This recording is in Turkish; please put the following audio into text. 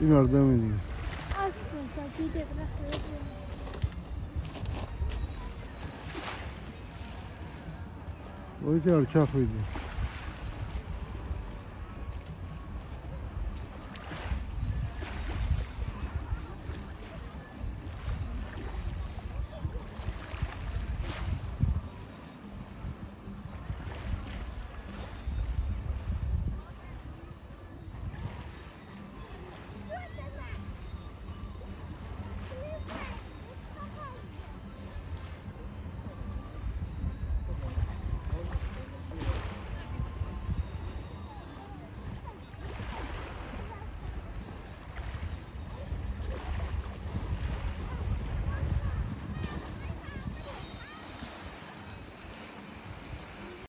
İleride mi diyor? Bir de bırakıyorum. O da erkek miydi?